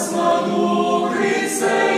Господу Христе.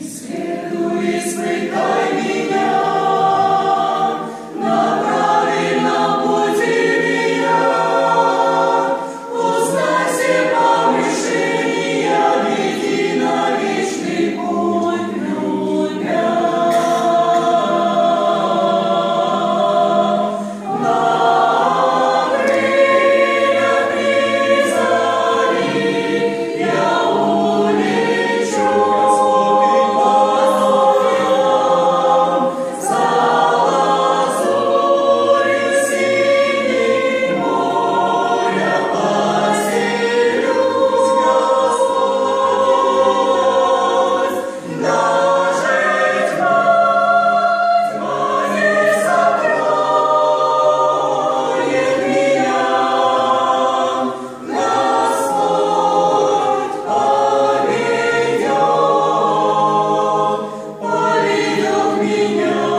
Spirit. Dominion.